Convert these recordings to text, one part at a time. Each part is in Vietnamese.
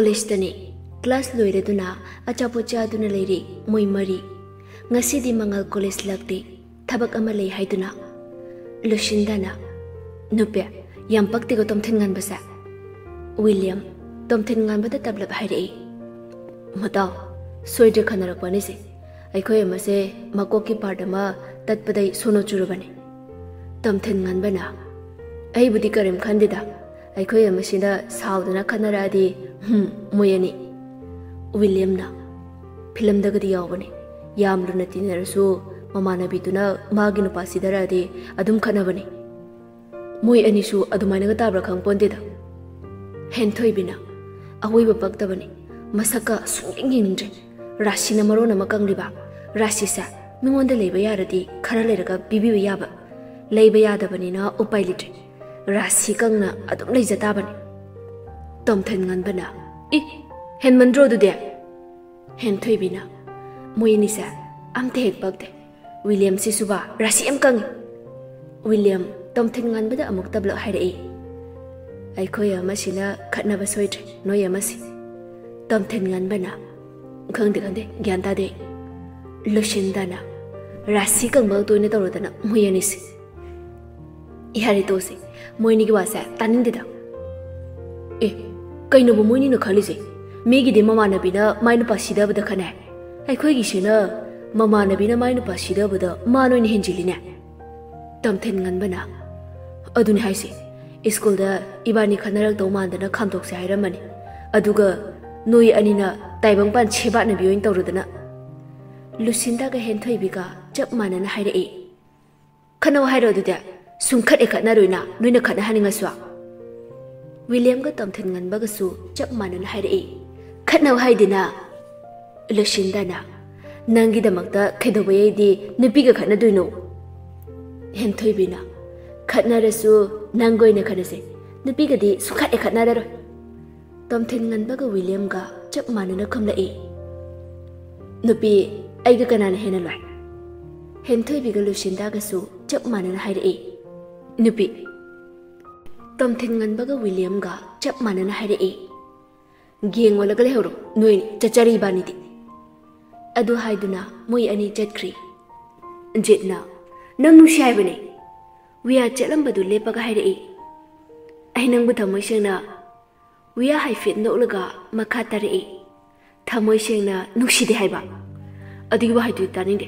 ꯀꯣꯂꯦꯖꯇꯅꯤ ꯀ꯭ꯂꯥꯁ ꯂꯣꯏꯔꯗꯨꯅ ꯑꯆꯥꯄꯣꯠ ꯆꯥꯗꯨꯅ ꯂꯩꯔꯤ ꯃꯣꯏ ꯃꯔꯤ ꯉꯁꯤꯗꯤ ꯃꯉꯥꯜ ꯀꯣꯂꯦꯖ ꯂꯥꯛꯇꯦ ꯊꯕꯛ ꯑꯃ ꯂꯩ ꯍꯥꯏꯗꯨꯅ ꯂꯨꯁꯤꯟꯗꯥꯅ ꯅꯨꯄꯤ ꯌꯥꯝ ꯄꯛꯇꯦꯀꯣ ꯇꯣꯝꯊꯤꯟ ꯉꯥꯟꯕꯁꯦ ꯋꯤꯂꯤꯌꯝ ꯇꯣꯝꯊꯤꯟ ꯉꯥꯟꯕꯗ ꯇꯞꯂꯞ ꯍꯥꯏꯔꯛꯏ ꯃꯇꯥꯎ ꯁꯣꯏꯗ꯭ꯔꯦ ꯈꯟꯅꯔꯛꯄꯅꯤꯁꯦ ꯑꯩꯈꯣꯏ ꯑꯃꯁꯦ ꯃꯀꯣꯛꯀꯤ ꯄꯥꯔꯠ ꯑꯃ ꯇꯠꯄꯗꯩ ꯁꯣꯅꯣ ꯆꯨꯔꯕꯅꯤ ꯇꯣꯝꯊꯤꯟ ꯉꯥꯟꯕꯅ ꯑꯩꯕꯨꯗꯤ ꯀꯔꯤꯝ ꯈꯟꯗꯦꯗ ꯑꯩꯈꯣꯏ ꯑꯃꯁꯤꯅ ꯁꯥꯎꯗꯅ ꯈꯟꯅꯔꯛꯑꯗꯤ ꯍꯨꯝ ꯃꯣꯏ ꯑꯅꯤ ꯋꯤꯂꯤꯌꯝꯅ ꯐꯤꯂꯝꯗꯒꯗꯤ ꯌꯥꯎꯕꯅꯤ ꯌꯥꯝ ꯂꯨꯅ ꯇꯤꯟꯅꯔꯁꯨ ꯃꯃꯥꯟꯅꯕꯤꯗꯨꯅ ꯃꯥꯒꯤ ꯅꯨꯄꯥ ꯁꯤꯗꯔꯛꯑꯗꯤ ꯑꯗꯨꯝ ꯈꯠꯅꯕꯅꯤ ꯃꯣꯏ ꯑꯅꯤꯁꯨ ꯑꯗꯨꯃꯥꯏꯅꯒ ꯇꯥꯕ꯭ꯔꯥ ꯈꯪꯄꯣꯟꯇꯦꯗ ꯍꯦꯟꯊꯣꯏꯕꯤꯅ ꯑꯋꯣꯏꯕ ꯄꯛꯇꯕꯅꯤ ꯃꯁꯛꯀ ꯁꯨꯡꯌꯦꯡ ꯌꯦꯡꯅꯤꯡꯗ꯭ꯔꯦ ꯔꯥꯁꯤꯅ ꯃꯔꯣꯟ ꯑꯃ ꯀꯪꯂꯤꯕ ꯔꯥꯁꯤꯁꯦ ꯃꯤꯉꯣꯟꯗ ꯂꯩꯕ ꯌꯥꯔꯗꯤ ꯈꯔ ꯂꯩꯔꯒ ꯄꯤꯕꯤꯕ ꯌꯥꯕ ꯂꯩꯕ ꯌꯥꯗꯕꯅꯤꯅ ꯎꯄꯥꯏ ꯂꯩꯇ꯭ꯔꯦ राशि कंगना अदुम ले जाता बन तम थन ngăn bana i hen man ro du de hen thui bina moi ni sa am te hết bak de william si suba rasi em kang william tom thên ngăn bada amuk tập lợ hai đấy. ai coi khoi ama khát khatna ba soi tre noi ama si tom thên ngăn bana không được không được, gian ta de lo shin da na rasi kang ba tu ne nè, da na moi ni si ihari to si ꯃꯣꯏꯅꯤꯒꯤ ꯋꯥꯁꯦ ꯇꯥꯅꯤꯡꯗꯦꯗ ꯑꯦ ꯀꯩꯅꯣꯕꯨ ꯃꯣꯏꯅꯤꯅ ꯈꯜꯂꯤꯁꯦ ꯃꯤꯒꯤꯗꯤ ꯃꯃꯥꯟꯅꯕꯤꯅ ꯃꯥꯏ ꯅꯨꯄꯥ ꯁꯤꯗꯕꯗ ꯈꯟꯅꯩ ꯑꯩꯈꯣꯏꯒꯤꯁꯤꯅ ꯃꯃꯥꯟꯅꯕꯤꯅ ꯃꯥꯏ ꯅꯨꯄꯥ ꯁꯤꯗꯕꯗ ꯃꯥꯅ ꯑꯣꯏꯅ ꯍꯦꯟꯖꯤꯜꯂꯤꯅꯦ ꯇꯝꯊꯤꯟ ꯉꯟꯕꯅ ꯑꯗꯨꯅꯤ ꯍꯥꯏꯁꯦ ꯁ꯭ꯀꯨꯜꯗ ꯏꯕꯥꯅꯤ ꯈꯟꯅꯔꯛꯇꯧ ꯃꯥꯟꯗꯅ ꯈꯥꯝꯗꯣꯛꯁꯦ ꯍꯥꯏꯔꯝꯕꯅꯤ ꯑꯗꯨꯒ ꯅꯣꯏ ꯑꯅꯤꯅ ꯇꯥꯏꯕꯪꯄꯥꯟ ꯁꯦꯕꯥꯠꯅꯕꯤ ꯑꯣꯏꯅ ꯇꯧꯔꯗꯅ ꯂꯨꯁꯤꯟꯗꯥꯒ ꯍꯦꯟꯊꯣꯏꯕꯤꯒ ꯆꯞ ꯃꯥꯟꯅꯅ ꯍꯥꯏꯔꯛꯏ ꯈꯟꯅꯧ ꯍꯥꯏꯔꯣ ꯑꯗꯨꯗꯤ ꯁꯨꯡꯈꯠ ꯈꯠꯅꯔꯣꯏꯅ ꯅꯣꯏꯅ ꯈꯠꯅꯍꯟꯅꯤꯡꯉꯁꯨ ꯋꯤꯂꯤꯌꯝꯒ ꯇꯝꯊꯤꯟ ꯉꯟꯕꯒꯁꯨ ꯆꯞ ꯃꯥꯟꯅꯅ ꯍꯥꯏꯔꯛꯏ ꯈꯠꯅꯧ ꯍꯥꯏꯗꯅ ꯂꯨꯁꯤꯟꯗꯥꯅ ꯅꯪꯒꯤꯗꯃꯛꯇ ꯀꯩꯗꯧꯕꯩꯗꯤ ꯅꯨꯄꯤꯒ ꯈꯠꯅꯗꯣꯏꯅꯣ ꯍꯦꯟꯊꯣꯏꯕꯤꯅ ꯈꯠꯅꯔꯁꯨ ꯅꯪꯒ ꯑꯣꯏꯅ ꯈꯠꯅꯁꯦ ꯅꯨꯄꯤꯒꯗꯤ ꯁꯨꯡꯈꯠ ꯈꯠꯅꯔꯔꯣꯏ ꯇꯣꯝꯊꯤꯟ ꯉꯟꯕꯒ ꯋꯤꯂꯤꯌꯝꯒ ꯆꯞ ꯃꯥꯟꯅꯅ ꯈꯨꯝꯂꯛꯏ ꯅꯨꯄꯤ ꯑꯩꯒ ꯀꯅꯥꯅ ꯍꯦꯟꯅ ꯂꯣꯏ ꯍꯦꯟꯊꯣꯏꯕꯤꯒ ꯂꯨꯁꯤꯟꯗꯥꯒꯁꯨ ꯆꯞ ꯃꯥꯟꯅꯅ ꯍꯥꯏꯔꯛꯏ नुपी तमथिन गनबग विलियम गा चप मानना है रे गेंगो लग ले होरो नुई चचरी बानी दी अदु हाय दुना मोई अनि चतख्री जेतना नंग नुशी हाय बने विया चलम बदु लेपग है रे ai nang bu thamoi sheng na wiya hai fit no laga makha tare e thamoi sheng na nuksi de hai ba adi ba hai tu ta ning de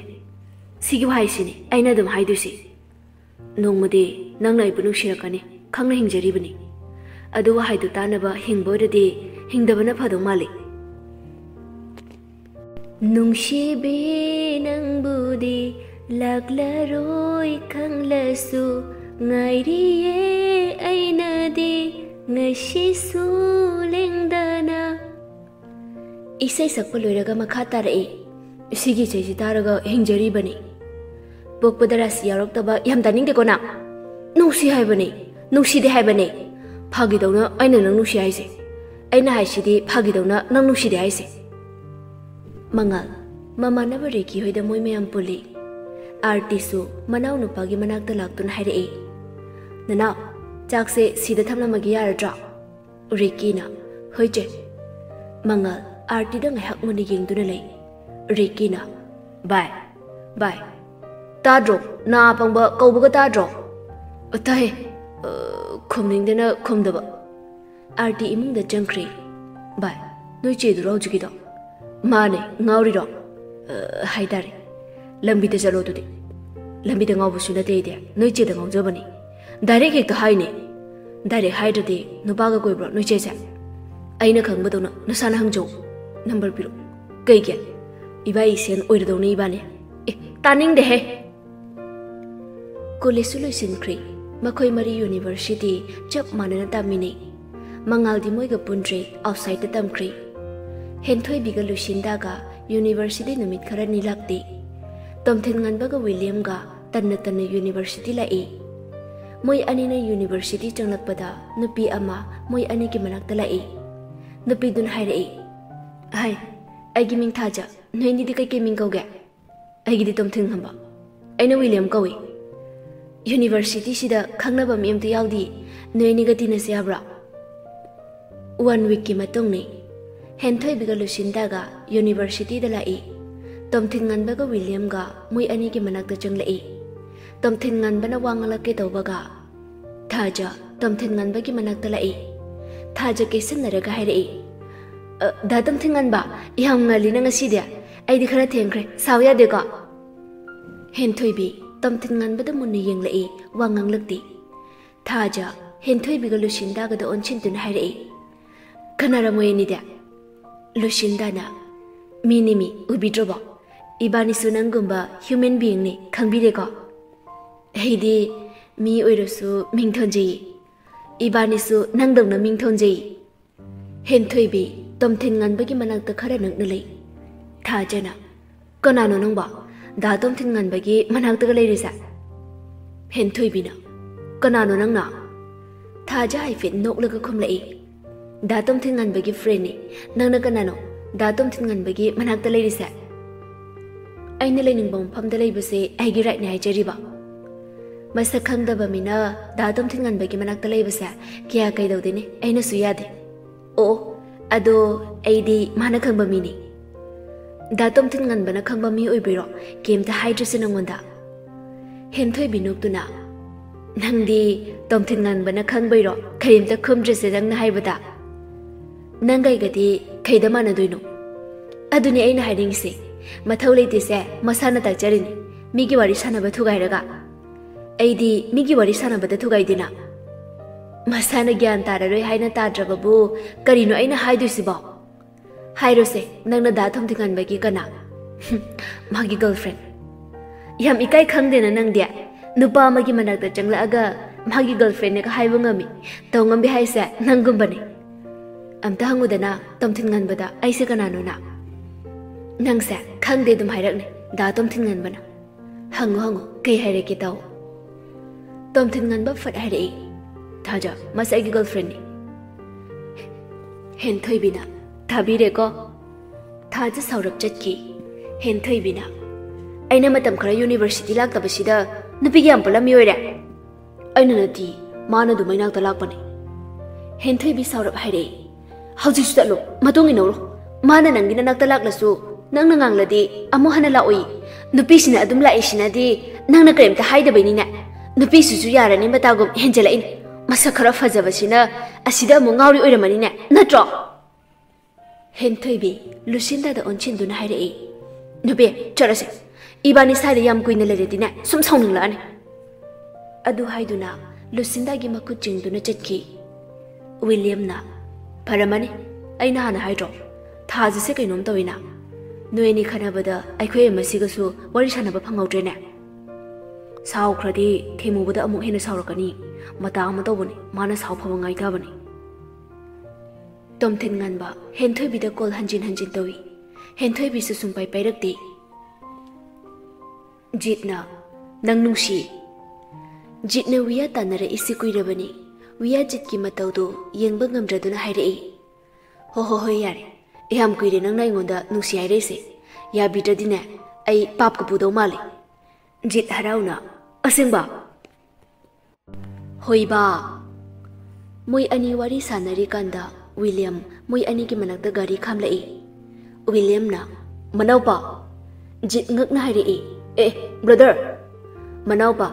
si gi ba hai si ni ai na dum hai du si ꯅꯣꯡꯃꯗꯤ ꯅꯪꯅ ꯑꯩꯕꯨ ꯅꯨꯡꯁꯤꯔꯛꯀꯅꯤ ꯈꯪꯅ ꯍꯤꯡꯖꯔꯤꯕꯅꯤ ꯑꯗꯨ ꯋꯥꯍꯩꯗꯨ ꯇꯥꯅꯕ ꯍꯤꯡꯕ ꯑꯣꯏꯔꯗꯤ ꯍꯤꯡꯗꯕꯅ ꯐꯗꯧ ꯃꯥꯜꯂꯤ ꯅꯨꯡꯁꯤꯕꯤ ꯅꯪꯕꯨꯗꯤ ꯂꯥꯛꯂꯔꯣꯏ ꯈꯪꯂꯁꯨ ꯉꯥꯏꯔꯤꯌꯦ ꯑꯩꯅꯗꯤ ꯉꯁꯤꯁꯨ ꯂꯦꯡꯗꯅ ꯏꯁꯩ ꯁꯛꯄ ꯂꯣꯏꯔꯒ ꯃꯈꯥ ꯇꯥꯔꯛꯏ ꯁꯤꯒꯤ ꯏꯁꯩꯁꯤ ꯇꯥꯔꯒ ꯍꯤꯡꯖꯔꯤꯕꯅꯤ ꯄꯣꯛꯄꯗ ꯔꯥꯁꯤ ꯌꯥꯎꯔꯛꯇꯕ ꯌꯥꯝ ꯇꯥꯅꯤꯡꯗꯦꯀꯣ ꯅꯪ ꯅꯨꯡꯁꯤ ꯍꯥꯏꯕꯅꯤ ꯅꯨꯡꯁꯤꯗꯦ ꯍꯥꯏꯕꯅꯤ ꯐꯥꯒꯤꯗꯧꯅ ꯑꯩꯅ ꯅꯪ ꯅꯨꯡꯁꯤ ꯍꯥꯏꯁꯦ ꯑꯩꯅ ꯍꯥꯏꯁꯤꯗꯤ ꯐꯥꯒꯤꯗꯧꯅ ꯅꯪ ꯅꯨꯡꯁꯤꯗꯦ ꯍꯥꯏꯁꯦ ꯃꯉꯥꯜ ꯃꯃꯥꯟꯅꯕ ꯔꯦꯀꯤ ꯍꯣꯏꯗ ꯃꯣꯏ ꯃꯌꯥꯝ ꯄꯨꯜꯂꯤ ta rục na bằng bờ câu bờ ta rục ở đây không nên đến không được bờ ar đi imung đã chân kri bài nói chuyện rồi chú kia đó mà này ngao đi đó hay đây làm bị thế sao tụi đi làm bị thế ngao bớt xuống đây đi nói chuyện thằng ngao giờ bani direct cái hay này direct hay rồi đi nó bao cái quỷ bờ nói chuyện sao anh nó không bắt đâu nó nó sao nó hăng chỗ number biểu cái gì ibai sen oi đâu này ibai này ta nín để ꯀꯣꯂꯦꯖꯁꯨ ꯂꯣꯏꯁꯤꯟꯈ꯭ꯔꯦ ꯃꯈꯣꯏ ꯃꯔꯤ ꯌꯨꯅꯤꯚꯔꯁꯤꯇꯤ ꯆꯞ ꯃꯥꯟꯅꯅ ꯇꯝꯃꯤꯟꯅꯩ ꯃꯉꯥꯜꯗꯤ ꯃꯣꯏꯒ ꯄꯨꯟꯗ꯭ꯔꯦ ꯑꯥꯎꯠꯁꯥꯏꯗꯇ ꯇꯝꯈ꯭ꯔꯦ ꯍꯦꯟꯊꯣꯏꯕꯤꯒ ꯂꯨꯁꯤꯟꯗꯥꯒ ꯌꯨꯅꯤꯚꯔꯁꯤꯇꯤ ꯅꯨꯃꯤꯠ ꯈꯔꯅꯤ ꯂꯥꯛꯇꯦ ꯇꯣꯝꯊꯤꯟ ꯉꯟꯕꯒ ꯋꯤꯂꯤꯌꯝꯒ ꯇꯟꯅ ꯇꯟꯅ ꯌꯨꯅꯤꯚꯔꯁꯤꯇꯤ ꯂꯥꯛꯏ ꯃꯣꯏ ꯑꯅꯤꯅ ꯌꯨꯅꯤꯚꯔꯁꯤꯇꯤ ꯆꯪꯂꯛꯄꯗ ꯅꯨꯄꯤ ꯑꯃ ꯃꯣꯏ ꯑꯅꯤꯒꯤ ꯃꯅꯥꯛꯇ ꯂꯥꯛꯏ ꯅꯨꯄꯤꯗꯨꯅ ꯍꯥꯏꯔꯛꯏ ꯍꯥꯏ ꯑꯩꯒꯤ ꯃꯤꯡ ꯊꯥꯖ ꯅꯣꯏꯅꯤꯗꯤ ꯀꯩꯀꯩ ꯃꯤꯡ ꯀꯧꯒꯦ ꯑꯩꯒꯤꯗꯤ ꯇꯣꯝꯊꯤꯟ ꯈꯝꯕ ꯑꯩꯅ ꯋꯤꯂꯤꯌꯝ ꯀꯧꯏ यूनिवर्सिटी से खाब अमदी नोने तीनसे याब्रो वन वीक की मतने हेंथोब लुसीदगा यूनिवर्सिटी लाइ तोमथिंगनबग विलियम मोई अनी की मनक चंगल तोमथिंगनबना वांगलके तौबगा थाज तोमथिंगनबगी मनक लाइ थाज केसनरगा हैरई दा तोमथिंगनबा यहां ngali na ngasi dia ai di khara thengkre saw ya de ga hen thoi bi tâm tam tin ngan bada mun yang lai wa ngang lak ti tha giờ hen thui bị ga lu shin da ga da on chin tun hai rei kana ra moy ni da lu shin da na mi ni mi u bi dro ba ibani su nang gum ba human being ni khang bi de ko hei de mi oi ro su ming thon ji ibani su nang dong na ming thon ji hen thui bi tam tin ngan ba gi manang ta khara nang na lai tha ja na kana no nang ba 다 돔튼간박이 만학드가 레리사 헨투이비나 까나노 낭나 타자 하이핏 녹르가 콤레이 다 돔튼간박이 프레니 낭나 까나노 다 돔튼간박이 만학드 레리사 ꯑꯩꯅ ꯂꯩꯅꯤꯡꯕ ꯃꯐꯝꯗ ꯂꯩꯕꯁꯦ ꯑꯩꯒꯤ ꯔꯥꯏꯠꯅꯤ ꯍꯥꯏꯖꯔꯤꯕ ꯃꯁꯛ ꯈꯪꯗꯕ ꯃꯤꯅ ꯗꯥ ꯑꯗꯨꯝ ꯊꯤꯟꯒꯟꯕꯒꯤ ꯃꯅꯥꯛꯇ ꯂꯩꯕꯁꯦ ꯀꯌꯥ ꯀꯩꯗꯧꯗꯦꯅꯦ ꯑꯩꯅꯁꯨ ꯌꯥꯗꯦ ꯑꯣ ꯑꯗꯣ ꯑꯩꯗꯤ ꯃꯥꯅ ꯈꯪꯕ ꯃꯤꯅꯤ ದಾತಮ್ ತಿನ್ ngân khăng ba mi oi biro kem ta hai ju sin ngon da hen thoi binuk tu na nang di tom tin ngan bana khang bai ro khaim ta khum je se dang na hai bata nang gai ga di khai da mana duinu aduni aina hai ding se mathau le ti se masana ta chari ni mi gi wari sana ba thugai raga ai di mi gi wari sana ba ta thugai dina masana gyan ta ra roi hai na ta dra ba bu kari no aina hai du si ba ꯍꯥꯏꯔꯣꯁꯦ ꯅꯪꯅ ꯗꯥ ꯊꯣꯝꯊꯤꯡꯍꯟꯕꯒꯤ ꯀꯅꯥ ꯃꯥꯒꯤ ꯒꯔꯜꯐ꯭ꯔꯦꯟ ꯌꯥꯝ ꯏꯀꯥꯏ ꯈꯪꯗꯦꯅ ꯅꯪꯗꯤ ꯅꯨꯄꯥ ꯑꯃꯒꯤ ꯃꯅꯥꯛꯇ ꯆꯪꯂꯛꯑꯒ ꯃꯥꯒꯤ ꯒꯔꯜꯐ꯭ꯔꯦꯟꯅꯒ ꯍꯥꯏꯕ ꯉꯝꯃꯤ ꯇꯧ ꯉꯝꯕꯤ ꯍꯥꯏꯁꯦ ꯅꯪꯒꯨꯝꯕꯅꯤ ꯑꯝꯇ ꯍꯪꯉꯨꯗꯅ ꯇꯣꯝꯊꯤꯟꯉꯟꯕꯗ ꯑꯩꯁꯦ ꯀꯅꯥꯅꯣꯅ ꯅꯪꯁꯦ ꯈꯪꯗꯦ ꯑꯗꯨꯝ ꯍꯥꯏꯔꯛꯅꯦ ꯗꯥ ꯇꯣꯝꯊꯤꯟꯉꯟꯕꯅ ꯍꯪꯉꯨ ꯍꯪꯉꯨ ꯀꯩ ꯍꯥꯏꯔꯛꯀꯦ ꯇꯥꯎ ꯇꯣꯝꯊꯤꯟꯉꯟꯕ ꯐꯠ ꯍꯥꯏꯔꯛꯏ ꯊꯥꯖ ꯃꯁꯤ ꯑꯩꯒꯤ ꯒꯔꯜꯐ꯭ꯔꯦꯟꯅꯤ ꯍꯦꯟꯊꯣꯏꯕꯤꯅ ꯊꯥꯕꯤꯔꯦꯀꯣ ꯊꯥꯖ ꯁꯥꯎꯔꯞ ꯆꯠꯈꯤ ꯍꯦꯟꯊꯣꯏꯕꯤꯅ ꯑꯩꯅ ꯃꯇꯝ ꯈꯔ ꯌꯨꯅꯤꯚꯔꯁꯤꯇꯤ ꯂꯥꯛꯇꯕꯁꯤꯗ ꯅꯨꯄꯤꯒꯤ ꯌꯥꯝ ꯄꯨꯜꯂꯝꯃꯤ ꯑꯣꯏꯔꯦ ꯑꯩꯅ ꯅꯠꯇꯤ ꯃꯥꯅ ꯑꯗꯨꯝ ꯏꯅꯥꯛꯇ ꯂꯥꯛꯄꯅꯤ ꯍꯦꯟꯊꯣꯏꯕꯤ ꯁꯥꯎꯔꯞ ꯍꯥꯏꯔꯛꯏ ꯍꯧꯖꯤꯛꯁꯨ ꯆꯠꯂꯣ ꯃꯇꯨꯡ ꯏꯟꯅꯧꯔꯣ ꯃꯥꯅ ꯅꯪꯒꯤ ꯅꯅꯥꯛꯇ ꯂꯥꯛꯂꯁꯨ ꯅꯪꯅ ꯉꯥꯡꯂꯗꯤ ꯑꯃꯨꯛ ꯍꯟꯅ ꯂꯥꯛꯑꯣꯏ ꯅꯨꯄꯤꯁꯤꯅ ꯑꯗꯨꯝ ꯂꯥꯛꯏꯁꯤꯅꯗꯤ ꯅꯪꯅ ꯀꯔꯤꯝꯇ ꯍꯥꯏꯗꯕꯩꯅꯤꯅꯦ ꯅꯨꯄꯤꯁꯤꯁꯨ ꯌꯥꯔꯅꯤ ꯃꯇꯥꯒꯨꯝ ꯍꯦꯟꯖꯜꯂꯛꯏꯅꯤ ꯃꯁꯛ ꯈꯔ ꯐꯖꯕꯁꯤꯅ ꯑꯁꯤꯗ ꯑꯃꯨꯛ ꯉꯥꯎꯔꯤ ꯑꯣꯏꯔꯝꯃꯅꯤꯅꯦ ꯅꯠꯇ꯭ꯔꯣ ꯍꯦꯟꯊꯣꯏꯕꯤ ꯂꯨꯁꯤꯟꯗꯥꯗ ꯑꯣꯟꯁꯤꯟꯗꯨꯅ ꯍꯥꯏꯔꯛꯏ ꯅꯨꯄꯤ ꯆꯠꯂꯁꯦ ꯏꯕꯥꯅꯤ ꯁ꯭ꯋꯥꯏꯗ ꯌꯥꯝ ꯀꯨꯏꯅ ꯂꯩꯔꯗꯤꯅꯦ ꯁꯨꯝ ꯁꯥꯎꯅꯤꯡꯂꯛꯑꯅꯤ ꯑꯗꯨ ꯍꯥꯏꯗꯨꯅ ꯂꯨꯁꯤꯟꯗꯥꯒꯤ ꯃꯈꯨꯠ ꯆꯤꯡꯗꯨꯅ ꯆꯠꯈꯤ ꯋꯤꯂꯤꯌꯝꯅ ꯐꯔꯝꯃꯅꯤ ꯑꯩꯅ ꯍꯥꯟꯅ ꯍꯥꯏꯗ꯭ꯔꯣ ꯊꯥꯖꯁꯦ ꯀꯩꯅꯣꯝ ꯇꯧꯏꯅ ꯅꯣꯏ ꯑꯅꯤ ꯈꯟꯅꯕꯗ ꯑꯩꯈꯣꯏ ꯑꯃꯁꯤꯒꯁꯨ ꯋꯥꯔꯤ ꯁꯥꯟꯅꯕ ꯐꯪꯍꯧꯗ꯭ꯔꯦꯅꯦ ꯁꯥꯎꯈ꯭ꯔꯗꯤ ꯊꯦꯝꯃꯨꯕꯗ ꯑꯃꯨꯛ ꯍꯦꯟꯅ ꯁꯥꯎꯔꯛꯀꯅꯤ ꯃꯇꯥ ꯑꯃ ꯇꯧꯕꯅꯤ ꯃꯥꯅ ꯁꯥꯎꯐꯕ tom thin ngan ba hen thoi bi da call hanjin hanjin tawi hen thoi bi su sum pai pai được đi jit na nang nung shi jit na wiya ta na ra isi kui ra bani wiya jit ki matau do yeng ba ngam ra du na hai re ho ho ho yar yam kui re nang nai ngon da nung si hai re se ya bi ra di na ai pap ka pu do ma le jit harau na aseng ba hoi ba môi anh ấy wari sanari kanda William ꯃꯣꯏ ꯑꯅꯤꯒꯤ ꯃꯅꯥꯛꯇ ꯒꯥꯔꯤ ꯈꯥꯝꯂꯛꯏ ꯋꯤꯂꯤꯌꯝꯅ ꯃꯅꯥꯎꯄꯥ ꯖꯤꯠ ꯉꯛꯅ ꯍꯥꯏꯔꯛꯏ ꯑꯦ ꯕ꯭ꯔꯗꯔ ꯃꯅꯥꯎꯄꯥ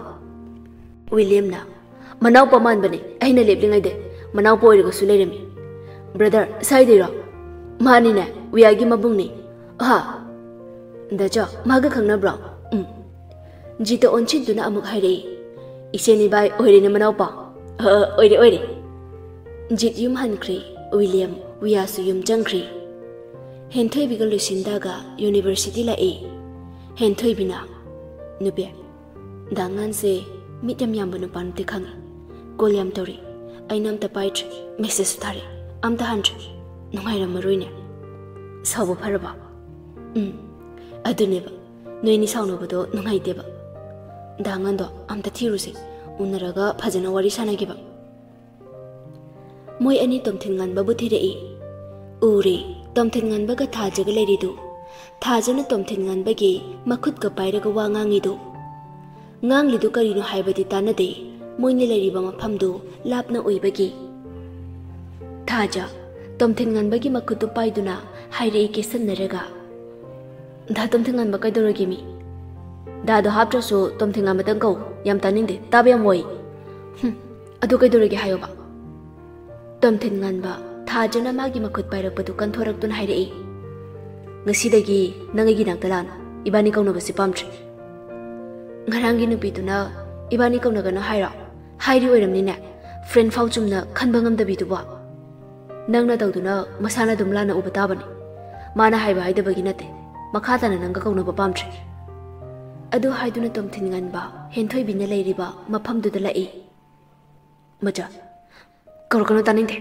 ꯋꯤꯂꯤꯌꯝꯅ ꯃꯅꯥꯎꯄꯥ ꯃꯥꯟꯕꯅꯦ ꯑꯩꯅ ꯂꯦꯞꯂꯤꯉꯩꯗ ꯃꯅꯥꯎꯄꯥ ꯑꯣꯏꯔꯒꯁꯨ ꯂꯩꯔꯝꯃꯤ ꯕ꯭ꯔꯗꯔ ꯁꯥꯏꯗꯩꯔꯣ ꯃꯥꯅꯤꯅꯦ ꯋꯤꯌꯥꯒꯤ ꯃꯕꯨꯡꯅꯤ ꯑꯍꯥ ꯗꯆꯥ ꯃꯥꯒ ꯈꯪꯅꯕ꯭ꯔꯣ ꯎꯝ ꯖꯤꯠꯇ ꯑꯣꯟꯁꯤꯟꯗꯨꯅ ꯑꯃꯨꯛ ꯍꯥꯏꯔꯛꯏ ꯏꯆꯦꯅꯤ ꯚꯥꯏ ꯑꯣꯏꯔꯦꯅꯦ ꯃꯅꯥꯎꯄꯥ ꯑꯣꯏꯔꯦ ꯑꯣꯏꯔꯦ ꯖꯤꯠ ꯌꯨꯝ ꯍꯟꯈ꯭ꯔꯦ William wiya su yum jangri hen thoi bi galu sinda ga university la e. Hen thoi bina nube. Dangan se mitem yam bunu pan te khang. Kolyam tori. Ainam ta pait message thare am ta hand nungai ra marui ne. Sabu pharba um mm. adune ba. Noi ni sauna ba do nungai te ba. Dangan do am ta thiru se. Unaraga phajana wari sana ge ba. ಮೋಯ್ ಅನಿ ತೊಮ್ಥಿನ್ಗನ್ಬಬು ಥಿರೈ ಊರಿ ತೊಮ್ಥಿನ್ಗನ್ಬಗ ಥಾಜಗ ಲೈರಿದು ಥಾಜನ ತೊಮ್ಥಿನ್ಗನ್ಬಗೆ ಮಖುದ್ಗ ಪೈರಗ ವಾ ಗಾಂಗಿದು ಗಾಂಗ್ಲಿದು ಕರಿನು ಹಾಯ್ಬದಿ ತಾನದೆ ಮೊಯ್ನ ಲೈರಿಬ ಮಫಮ್ದು ಲಾಪ್ನ ಉಯ್ಬಗಿ ಥಾಜ ತೊಮ್ಥಿನ್ಗನ್ಬಗೆ ಮಖುದ್ದು ಪಾಯ್ದುನ ಹಾಯ್ರೈ ಕೇಸನ್ನರಗ ಧಾ ತೊಮ್ಥಿನ್ಗನ್ಬ ಕೈದೊರಗೆ ಮಿ ದಾದು ಹಾಪ್ಟ್ರಸು ತೊಮ್ಥಿನ್ಗನ್ಬ ತಂಗೌ ಯಾಮ್ ತಾನಿಂದೆ ತಾಬ್ಯಾಮ್ ಒಯ್ ಹ್ಮ್ ಅದು ಕೈದೊರಗೆ ಹಾಯೋಬಾ ꯇꯣꯝꯊꯤꯟ ꯉꯟꯕ ꯊꯥꯖꯅ ꯃꯥꯒꯤ ꯃꯈꯨꯠ ꯄꯥꯏꯔꯛꯄꯗꯨ ꯀꯟꯊꯣꯔꯛꯇꯨꯅ ꯍꯥꯏꯔꯛꯏ ꯉꯁꯤꯗꯒꯤ ꯅꯪ ꯑꯩꯒꯤ ꯅꯥꯛꯇ ꯂꯥꯛꯅ ꯏꯕꯥꯅꯤ ꯀꯧꯅꯕꯁꯤ ꯄꯥꯝꯗ꯭ꯔꯦ ꯉꯔꯥꯡꯒꯤ ꯅꯨꯄꯤꯗꯨꯅ ꯏꯕꯥꯅꯤ ꯀꯧꯅꯒꯅꯣ ꯍꯥꯏꯔꯣ ꯍꯥꯏꯔꯤ ꯑꯣꯏꯔꯝꯅꯤꯅꯦ ꯐ꯭ꯔꯦꯟ ꯐꯥꯎ ꯆꯨꯝꯅ ꯈꯟꯕ ꯉꯝꯗꯕꯤꯗꯨꯕꯣ ꯅꯪꯅ ꯇꯧꯗꯨꯅ ꯃꯁꯥꯅ ꯑꯗꯨꯝ ꯂꯥꯟꯅ ꯎꯕ ꯇꯥꯕꯅꯤ ꯃꯥꯅ ꯍꯥꯏꯕ ꯍꯥꯏꯗꯕꯒꯤ ꯅꯠꯇꯦ ꯃꯈꯥ ꯇꯥꯅ ꯅꯪꯒ ꯀꯧꯅꯕ ꯄꯥꯝꯗ꯭ꯔꯦ ꯑꯗꯨ ꯍꯥꯏꯗꯨꯅ ꯇꯣꯝꯊꯤꯟ ꯉꯟꯕ ꯍꯦꯟꯊꯣꯏꯕꯤꯅ ꯂꯩꯔꯤꯕ ꯃꯐꯝꯗꯨꯗ ꯂꯥꯛꯏ ꯃꯆꯥ ꯀꯧꯔꯛꯀꯅꯨ ꯇꯥꯅꯤꯡꯗꯦ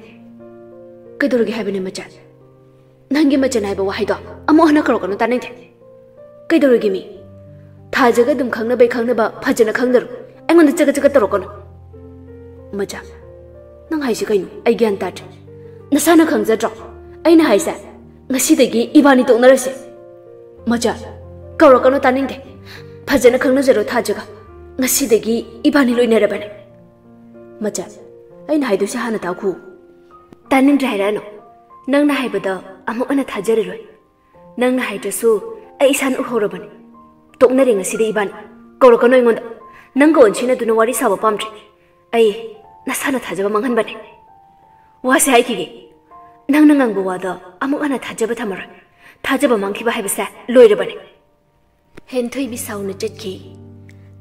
ꯀꯩꯗꯧꯔꯒꯦ ꯍꯥꯏꯕꯅꯦ ꯃꯆꯥ ꯅꯪꯒꯤ ꯃꯆꯟ ꯍꯥꯏꯕ ꯋꯥꯍꯩꯗꯣ ꯑꯃꯨꯛ ꯍꯟꯅ ꯀꯧꯔꯛꯀꯅꯨ ꯇꯥꯅꯤꯡꯗꯦ ꯀꯩꯗꯧꯔꯒꯦ ꯃꯤ ꯊꯥꯖꯒ ꯑꯗꯨꯝ ꯈꯪꯅꯕꯩ ꯈꯪꯅꯕ ꯐꯖꯅ ꯈꯪꯗꯔꯣ ꯑꯩꯉꯣꯟꯗ ꯆꯒꯠ ꯆꯒꯠ ꯇꯧꯔꯛꯀꯅꯨ ꯃꯆꯥ ꯅꯪ ꯍꯥꯏꯁꯤ ꯀꯩꯅꯣ ꯑꯩ ꯒ꯭ꯌꯥꯟ ꯇꯥꯗ꯭ꯔꯦ ꯅꯁꯥꯅ ꯈꯪꯖꯗ꯭ꯔꯣ ꯑꯩꯅ ꯍꯥꯏꯁꯦ ꯉꯁꯤꯗꯒꯤ ꯏꯕꯥꯅꯤ ꯇꯣꯛꯅꯔꯁꯦ ꯃꯆꯥ ꯀꯧꯔꯛꯀꯅꯨ ꯇꯥꯅꯤꯡꯗꯦ ꯐꯖꯅ ꯈꯪꯅꯖꯔꯣ ꯊꯥꯖꯒ ꯉꯁꯤꯗꯒꯤ ꯏꯕꯥꯅꯤ ꯂꯣꯏꯅꯔꯕꯅꯦ ꯃꯆꯥ ꯑꯩꯅ ꯍꯥꯏꯗꯣꯏꯁꯦ ꯍꯥꯟꯅ ꯇꯥꯈꯨ ꯇꯥꯅꯤꯡꯗ꯭ꯔꯦ ꯍꯥꯏꯔꯛꯑꯅꯨ ꯅꯪꯅ ꯍꯥꯏꯕꯗ ꯑꯃꯨꯛ ꯍꯟꯅ ꯊꯥꯖꯔꯔꯣꯏ ꯅꯪꯅ ꯍꯥꯏꯗ꯭ꯔꯁꯨ ꯑꯩ ꯏꯁꯥꯅ ꯎꯍꯧꯔꯕꯅꯤ ꯇꯣꯛꯅꯔꯦ ꯉꯁꯤꯗ ꯏꯕꯥꯅꯤ ꯀꯧꯔꯛꯀꯅꯨ ꯑꯩꯉꯣꯟꯗ ꯅꯪꯒ ꯑꯣꯟꯁꯤꯟꯅꯗꯨꯅ ꯋꯥꯔꯤ ꯁꯥꯕ ꯄꯥꯝꯗ꯭ꯔꯦ ꯑꯩ ꯅꯁꯥꯅ ꯊꯥꯖꯕ ꯃꯥꯡꯍꯟꯕꯅꯦ ꯋꯥꯁꯦ ꯍꯥꯏꯈꯤꯒꯦ ꯅꯪꯅ ꯉꯥꯡꯕ ꯋꯥꯗ ꯑꯃꯨꯛ ꯍꯟꯅ ꯊꯥꯖꯕ ꯊꯝꯃꯔꯣꯏ ꯊꯥꯖꯕ ꯃꯥꯡꯈꯤꯕ ꯍꯥꯏꯕꯁꯦ ꯂꯣꯏꯔꯕꯅꯦ ꯍꯦꯟꯊꯣꯏꯕꯤ ꯁꯥꯎꯅ ꯆꯠꯈꯤ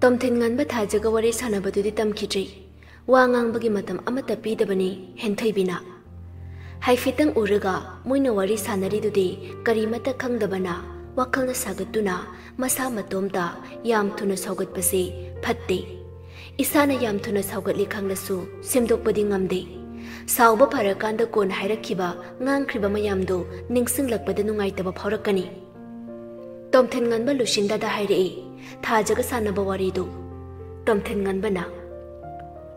ꯇꯣꯝꯊꯤꯟ ꯉꯟꯕ ꯊꯥꯖꯒ ꯋꯥꯔꯤ ꯁꯥꯟꯅꯕꯗꯨꯗꯤ ꯇꯝꯈꯤꯗ꯭ꯔꯤ ꯋꯥ ꯉꯥꯡꯕꯒꯤ ꯃꯇꯝ ꯑꯃꯠꯇ ꯄꯤꯗꯕꯅꯤ ꯍꯦꯟꯊꯣꯏꯕꯤꯅ ꯍꯥꯏꯐꯦꯠꯇꯪ ꯎꯔꯒ ꯃꯣꯏꯅ ꯋꯥꯔꯤ ꯁꯥꯟꯅꯔꯤꯗꯨꯗꯤ ꯀꯔꯤꯃꯠꯇ ꯈꯪꯗꯕꯅ ꯋꯥꯈꯜꯅ ꯁꯥꯒꯠꯇꯨꯅ ꯃꯁꯥ ꯃꯇꯣꯝꯇ ꯌꯥꯝ ꯊꯨꯅ ꯁꯥꯎꯒꯠꯄꯁꯤ ꯐꯠꯇꯦ ꯏꯁꯥꯅ ꯌꯥꯝ ꯊꯨꯅ ꯁꯥꯎꯒꯠꯂꯤ ꯈꯪꯂꯁꯨ ꯁꯦꯝꯗꯣꯛꯄꯗꯤ ꯉꯝꯗꯦ ꯁꯥꯎꯕ ꯐꯔꯀꯥꯟꯗ ꯀꯣꯟꯅ ꯍꯥꯏꯔꯛꯈꯤꯕ ꯉꯥꯡꯈ꯭ꯔꯤꯕ ꯃꯌꯥꯝꯗꯣ ꯅꯤꯡꯁꯤꯡꯂꯛꯄꯗ ꯅꯨꯡꯉꯥꯏꯇꯕ ꯐꯥꯎꯔꯛꯀꯅꯤ ꯇꯣꯝꯊꯤꯟ ꯉꯟꯕ ꯂꯨꯁꯤꯟꯗꯗ ꯍꯥꯏꯔꯛꯏ ꯊꯥꯖꯒ ꯁꯥꯟꯅꯕ ꯋꯥꯔꯤꯗꯨ ꯇꯣꯝꯊꯤꯟ ꯉꯟꯕꯅ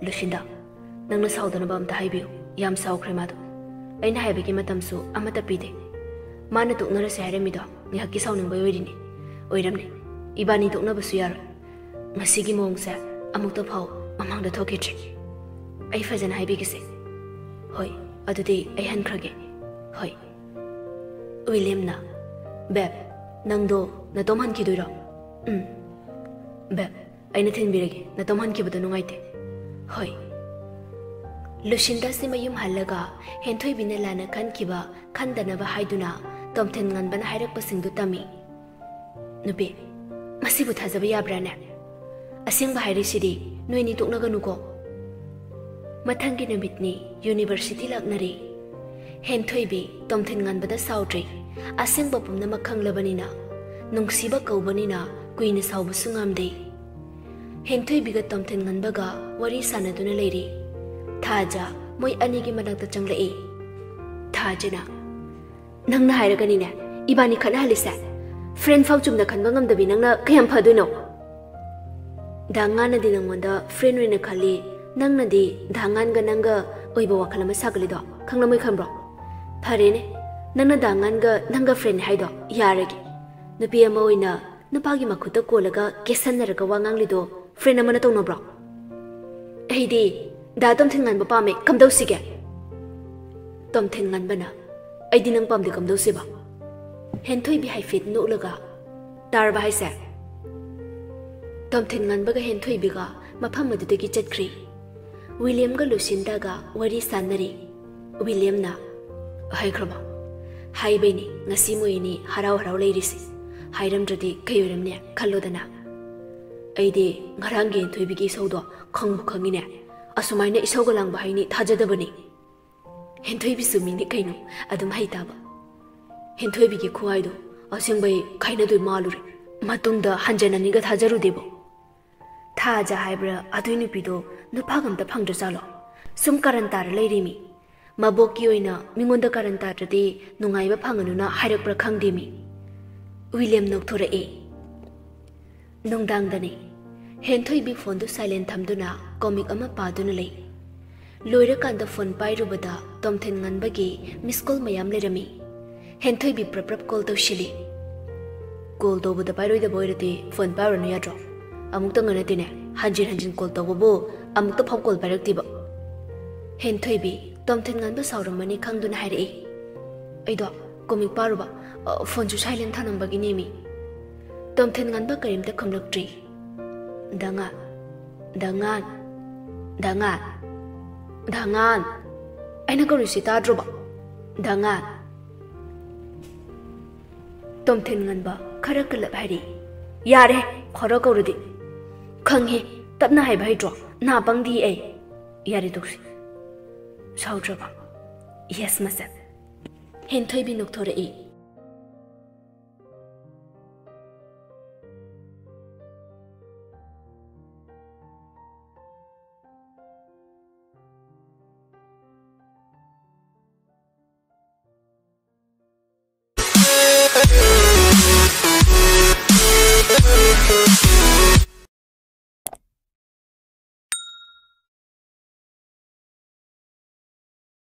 ꯂꯨꯁꯤꯟꯗ ꯅꯪꯅ ꯁꯥꯎꯗꯅꯕ ꯑꯝꯇ ꯍꯥꯏꯕꯤꯌꯨ ꯌꯥꯝ ꯁꯥꯎꯈ꯭ꯔꯦ ꯃꯥꯗꯣ ꯑꯩꯅ ꯍꯥꯏꯕꯒꯤ ꯃꯇꯝꯁꯨ ꯑꯃꯠꯇ ꯄꯤꯗꯦ ꯃꯥꯅ ꯇꯣꯛꯅꯔꯁꯦ ꯍꯥꯏꯔꯝꯃꯤꯗꯣ ꯉꯥꯏꯍꯥꯛꯀꯤ ꯁꯥꯎꯅꯤꯡꯕꯩ ꯑꯣꯏꯔꯤꯅꯤ ꯑꯣꯏꯔꯝꯅꯤ ꯏꯕꯥꯅꯤ ꯇꯣꯛꯅꯕꯁꯨ ꯌꯥꯔꯣꯏ ꯉꯁꯤꯒꯤ ꯃꯑꯣꯡꯁꯦ ꯑꯃꯨꯛꯇ ꯐꯥꯎ ꯃꯃꯥꯡꯗ ꯊꯣꯛꯈꯤꯗ꯭ꯔꯤ ꯑꯩ ꯐꯖꯅ ꯍꯥꯏꯕꯤꯒꯦꯁꯦ ꯍꯣꯏ ꯑꯗꯨꯗꯤ ꯑꯩ ꯍꯟꯈ꯭ꯔꯒꯦ ꯍꯣꯏ ꯋꯤꯂꯤꯌꯝꯅ ꯕꯦꯕ ꯅꯪꯗꯣ ꯅꯇꯣꯝ ꯍꯟꯈꯤꯗꯣꯏꯔꯣ ꯎꯝ ꯕꯦꯕ ꯑꯩꯅ ꯊꯤꯟꯕꯤꯔꯒꯦ ꯅꯇꯣꯝ ꯍꯟꯈꯤꯕꯗꯣ ꯅꯨꯡꯉꯥꯏꯇꯦ ꯍꯣꯏ ꯂꯨꯁꯤꯟꯗ ꯁꯤ ꯃꯌꯨꯝ ꯍꯜꯂꯒ ꯍꯦꯟꯊꯣꯏꯕꯤꯅ ꯂꯥꯟꯅ ꯈꯟꯈꯤꯕ ꯈꯟꯗꯅꯕ ꯍꯥꯏꯗꯨꯅ ꯇꯣꯝꯊꯤꯟ ꯉꯟꯕꯅ ꯍꯥꯏꯔꯛꯄꯁꯤꯡꯗꯨ ꯇꯝꯃꯤ ꯅꯨꯄꯤ ꯃꯁꯤꯕꯨ ꯊꯥꯖꯕ ꯌꯥꯕ꯭ꯔꯥꯅꯦ ꯑꯁꯦꯡꯕ ꯍꯥꯏꯔꯤꯁꯤꯗꯤ ꯅꯣꯏꯅꯤ ꯇꯣꯛꯅꯒꯅꯨꯀꯣ ꯃꯊꯪꯒꯤ ꯅꯨꯃꯤꯠꯅꯤ ꯌꯨꯅꯤꯚꯔꯁꯤꯇꯤ ꯂꯥꯛꯅꯔꯤ ꯍꯦꯟꯊꯣꯏꯕꯤ ꯇꯣꯝꯊꯤꯟ ꯉꯟꯕꯗ ꯁꯥꯎꯗ꯭ꯔꯤ ꯑꯁꯦꯡꯕ ꯄꯨꯝꯅꯃꯛ ꯈꯪꯂꯕꯅꯤꯅ ꯅꯨꯡꯁꯤꯕ ꯀꯧꯕꯅꯤꯅ ꯀꯨꯏꯅ ꯁꯥꯎꯕꯁꯨ ꯉꯝꯗꯦ हेमथोई बिगत तोमथेन गनबगा वरी सानदुना लेरी थाजा मोय अनिगी मदंगता चंगलई ta नंगना हायरगनिने इबानी खनहालिसे फ्रेंड फाउ चुमना खनबा ngamdabi nangna kayam phaduino dangana dinangonda friend rena khali nangna di dangan ga nangga oiba wakhalama sagalido khangna moi khambro pharene nangna dangan ga nangga friend hai haido yaragi nupi ama na nupagi makhuta kolaga kesanaraga wanganglido friend amana tong nobro eh, hey di da tom thin ngan ba pa me kam dau si ge tom thin ngan bana ai di nang pam de kam dau si ba? Hen thoi bi hai fit no laga tar ba hai sa tom thin ngan ba ga hen thoi bi ga? Mafam adu de gi chat khri william ga lucinda ga, wari sanari william na, hai khrama hai bai ni ngasi mo ini harau harau lai risi. Hairam dradi kayoram ne khallo dana 아이디 ngarangi thoibigi saudo khangmu khangine asumaine isoga langba haini thajadabani hen thoibi sumi ni kainu adum haita ba hen thoibigi khuai do asingbai khaina do malure matunda hanjana ni ga thajaru debo thaja haibra aduini pido nupagam da phangda salo sum karantar leirimi maboki oina mingonda karantar de nungaiba phanganu na hairak pra khangdemi william nok thora e ꯅꯨꯡꯗꯥꯡꯗꯅꯤ ꯍꯦꯟꯊꯣꯏꯕꯤ ꯐꯣꯟꯗꯨ silent ꯊꯝꯗꯨꯅ ꯀꯣꯃꯤꯛ ꯑꯃ ꯄꯥꯗꯨꯅ ꯂꯩ ꯂꯣꯏꯔꯀꯥꯟꯗ phone ꯄꯥꯏꯔꯨꯕꯗ ꯇꯣꯝꯊꯤꯟ ꯉꯟꯕꯒꯤ ꯃꯤꯁ ꯀꯣꯜ ꯃꯌꯥꯝ ꯂꯩꯔꯝꯃꯤ ꯍꯦꯟꯊꯣꯏꯕꯤ ꯄ꯭ꯔꯞ ꯄ꯭ꯔꯞ ꯀꯣꯜ ꯇꯧꯁꯤꯜꯂꯤ ꯀꯣꯜ ꯇꯧꯕꯗ ꯄꯥꯏꯔꯣꯏꯗꯕ ꯑꯣꯏꯔꯗꯤ ꯐꯣꯟ ꯄꯥꯏꯔꯨꯅꯨ ꯌꯥꯗ꯭ꯔꯣ ꯑꯃꯨꯛꯇꯪ ꯅꯠꯇꯦꯅꯦ ꯍꯟꯖꯤꯟ ꯍꯟꯖꯤꯟ ꯀꯣꯜ ꯇꯧꯕꯕꯨ ꯑꯃꯨꯛꯇ ꯐꯥꯎ ꯀꯣꯜ ꯄꯥꯏꯔꯛꯇꯦꯕ ꯍꯦꯟꯊꯣꯏꯕꯤ ꯇꯣꯝꯊꯤꯟ ꯉꯟꯕ ꯁꯥꯎꯔꯝꯃꯅꯤ ꯈꯪꯗꯨꯅ ꯍꯥꯏꯔꯛꯏ ꯑꯩꯗꯣ ꯀꯣꯃꯤꯛ ꯄꯥꯔꯨꯕ ꯐꯣꯟꯁꯨ silent tom then ngan ba karim te khomlok tri danga dangan dangan dangan aina ko risi ta droba dangan tom then ngan ba khara kala bhari yare khoro ko rudi khang he tab na hai bhai dro na bang di e yare sao sau droba yes masa hen thoi bi nok thore e